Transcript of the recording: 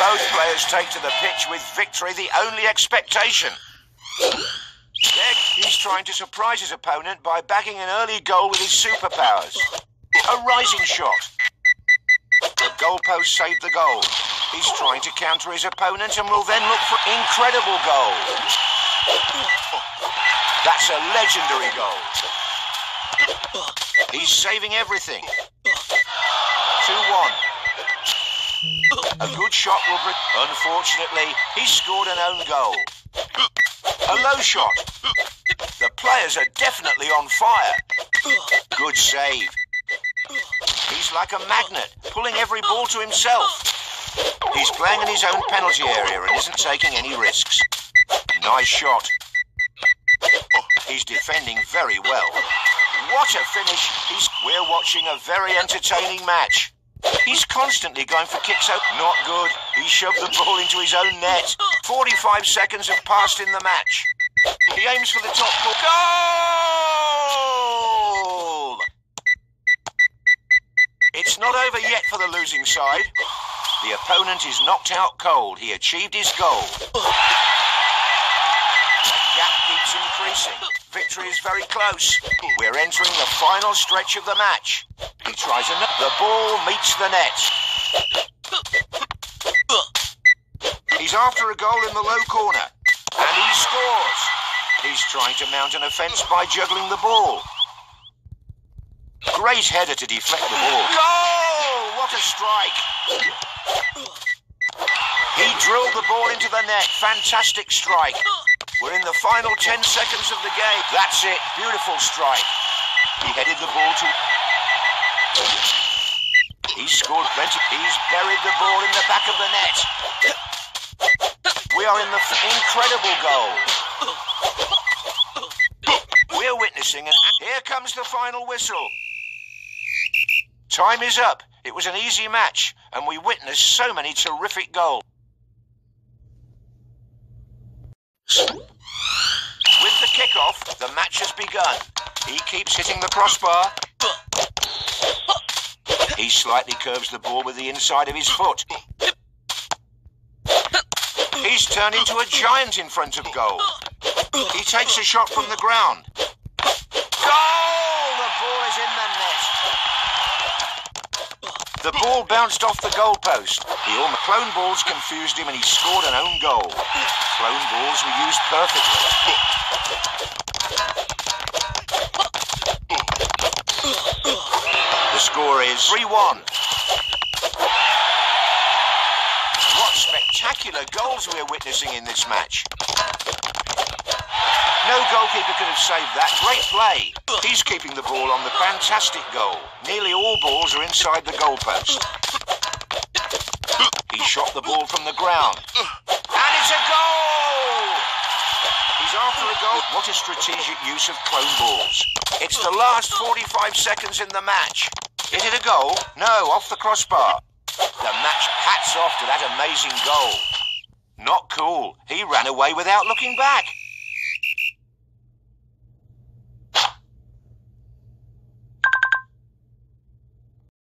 Both players take to the pitch with victory the only expectation. He's trying to surprise his opponent by bagging an early goal with his superpowers. A rising shot. The goalpost saved the goal. He's trying to counter his opponent and will then look for incredible goal. That's a legendary goal. He's saving everything. A good shot will bring... Unfortunately, he scored an own goal. A low shot. The players are definitely on fire. Good save. He's like a magnet, pulling every ball to himself. He's playing in his own penalty area and isn't taking any risks. Nice shot. Oh, he's defending very well. What a finish. He's, we're watching a very entertaining match. He's constantly going for kicks out. Not good. He shoved the ball into his own net. 45 seconds have passed in the match. He aims for the top ball. Goal! It's not over yet for the losing side. The opponent is knocked out cold. He achieved his goal. Increasing. Victory is very close. We're entering the final stretch of the match. He tries a... The ball meets the net. He's after a goal in the low corner. And he scores. He's trying to mount an offence by juggling the ball. Great header to deflect the ball. Goal! What a strike! He drilled the ball into the net. Fantastic strike. We're in the final 10 seconds of the game. That's it. Beautiful strike. He headed the ball to... He's scored plenty. He's buried the ball in the back of the net. We are in the incredible goal. We're witnessing it. Here comes the final whistle. Time is up. It was an easy match, and we witnessed so many terrific goals. Kickoff, the match has begun. He keeps hitting the crossbar. He slightly curves the ball with the inside of his foot. He's turned into a giant in front of goal. He takes a shot from the ground. Goal! The ball is in the net. The ball bounced off the goalpost. The all clone balls confused him and he scored an own goal. Clone balls were used perfectly. Score is 3-1. What spectacular goals we're witnessing in this match. No goalkeeper could have saved that. Great play. He's keeping the ball on the fantastic goal. Nearly all balls are inside the goalpost. He shot the ball from the ground. And it's a goal! He's after a goal. What a strategic use of clone balls. It's the last 45 seconds in the match. Is it a goal? No, off the crossbar. The match hats off to that amazing goal. Not cool. He ran away without looking back.